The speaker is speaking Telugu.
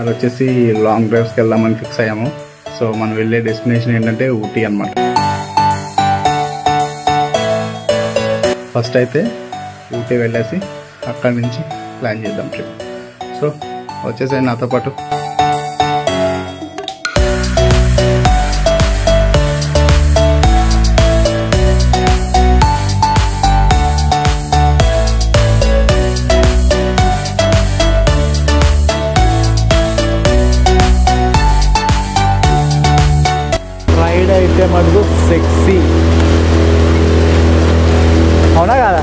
వచ్చేసి లాంగ్ డ్రైవ్స్కి వెళ్దామని ఫిక్స్ అయ్యాము. సో మనం వెళ్ళే డెస్టినేషన్ ఏంటంటే ఊటీ అన్నమాట. ఫస్ట్ అయితే ఊటీ వెళ్ళేసి అక్కడి నుంచి ప్లాన్ చేద్దాం ట్రిప్ సో వచ్చేసాయి నాతో పాటు. sistema de luz sexy. A una gada.